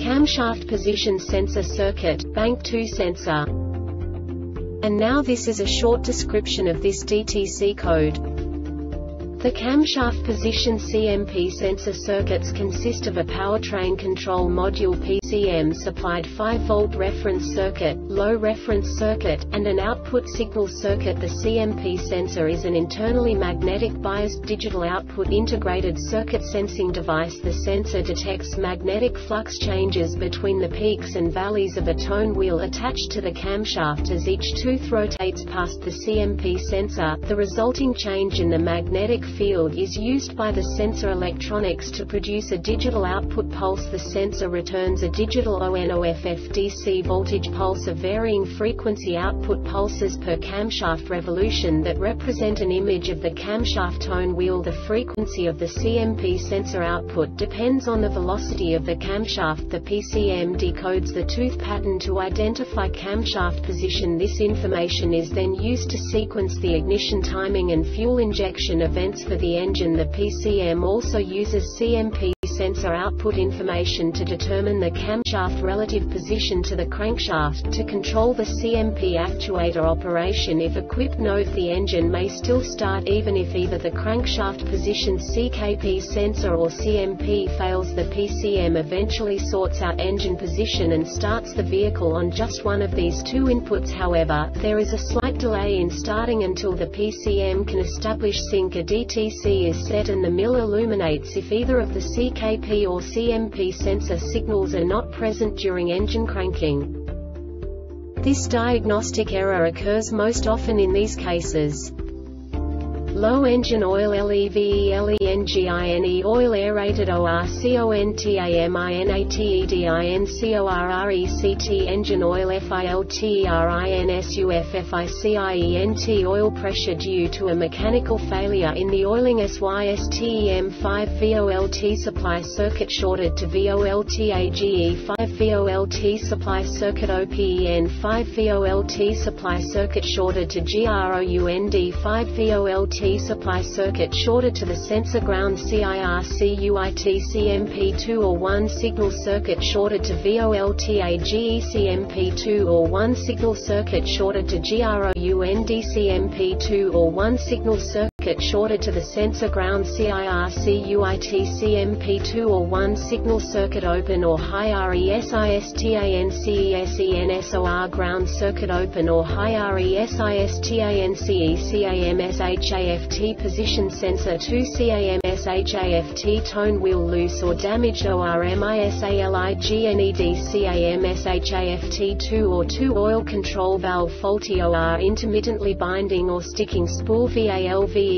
Camshaft position sensor circuit, bank 2 sensor. And now this is a short description of this DTC code. The camshaft position CMP sensor circuits consist of a powertrain control module PCM supplied 5V reference circuit, low reference circuit, and an output signal circuit. The CMP sensor is an internally magnetic biased digital output integrated circuit sensing device. The sensor detects magnetic flux changes between the peaks and valleys of a tone wheel attached to the camshaft as each tooth rotates past the CMP sensor. The resulting change in the magnetic field is used by the sensor electronics to produce a digital output pulse. The sensor returns a digital ONOFF DC voltage pulse of varying frequency output pulses per camshaft revolution that represent an image of the camshaft tone wheel. The frequency of the CMP sensor output depends on the velocity of the camshaft. The PCM decodes the tooth pattern to identify camshaft position. This information is then used to sequence the ignition timing and fuel injection events for the engine the PCM also uses CMP sensor output information to determine the camshaft relative position to the crankshaft. To control the CMP actuator operation if equipped note the engine may still start even if either the crankshaft position CKP sensor or CMP fails the PCM eventually sorts out engine position and starts the vehicle on just one of these two inputs however, there is a slight delay in starting until the PCM can establish sync a DTC is set and the MIL illuminates if either of the CKP CKP or CMP sensor signals are not present during engine cranking. This diagnostic error occurs most often in these cases. Low engine oil LEVE oil aerated ORCONTAMINATEDINCORRECT engine oil FILTERINSUFFICIENT oil pressure due to a mechanical failure in the oiling SYSTEM5 VOLT supply circuit shorted to VOLTAGE 5 VOLT supply circuit OPEN 5 VOLT supply circuit shorted to GROUND 5 Supply circuit shorted to the sensor ground CIRCUIT CMP2 or 1 signal circuit shorted to VOLTAGE CMP2 or 1 signal circuit shorted to GROUND CMP2 or 1 signal circuit shorted to the sensor ground CIRCUIT CMP2 or 1 signal circuit open or high RESISTANCESENSOR ground circuit open or high RESISTANCECAMSHAFT position sensor 2 CAMSHAFT tone wheel loose or damaged ORMISALIGNEDCAMSHAFT2 or 2 oil control valve faulty OR intermittently binding or sticking spool VALVECAMSHAFT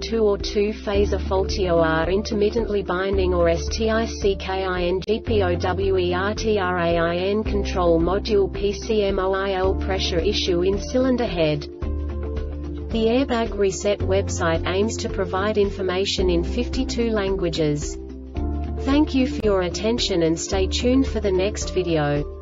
2 or 2 phaser faulty OR intermittently binding or STICKINGPOWERTRAIN control module PCMOIL pressure issue in cylinder head. The Airbag Reset website aims to provide information in 52 languages. Thank you for your attention and stay tuned for the next video.